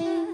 you.